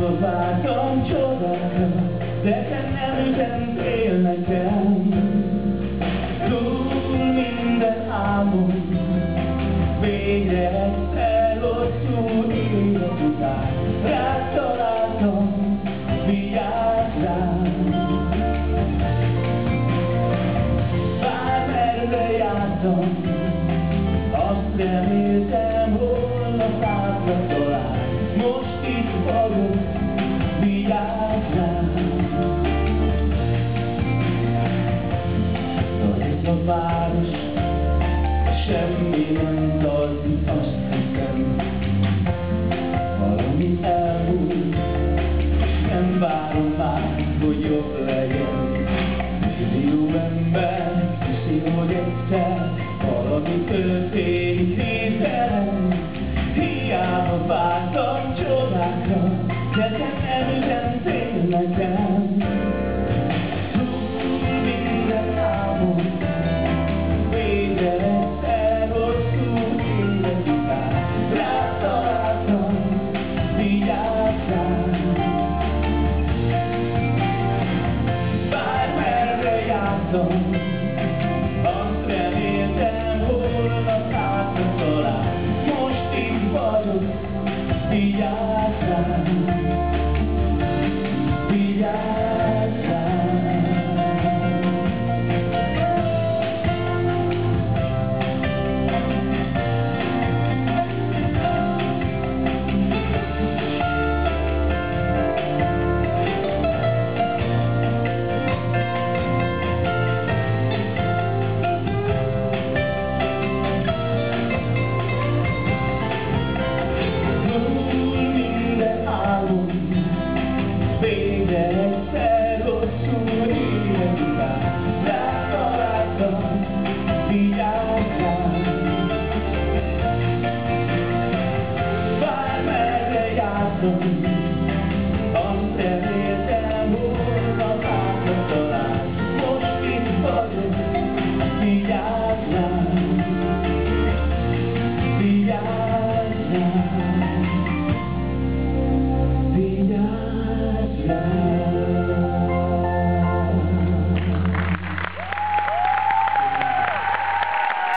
Hiába vártam csodákra, de te nem üzentél nekem. Túl minden álmom, végre elosztul élet után. Rád találtam, vigyázz rám. Bármerre jártam, azt reméltem, holnap hátra talál. Város, semmi nem tartik, azt. Valami elmúlt, nem várom már, hogy jobb legyen. Millió ember hiszi, világra, kezem előben ténylegem. Túl minden álmom, végre elhosszú élet után, rád találtam, vigyázzál. Bármerre jártam, azt reméltem, holnap hátra talál, most itt vagyok, vigyázzál. lugar. Thank you.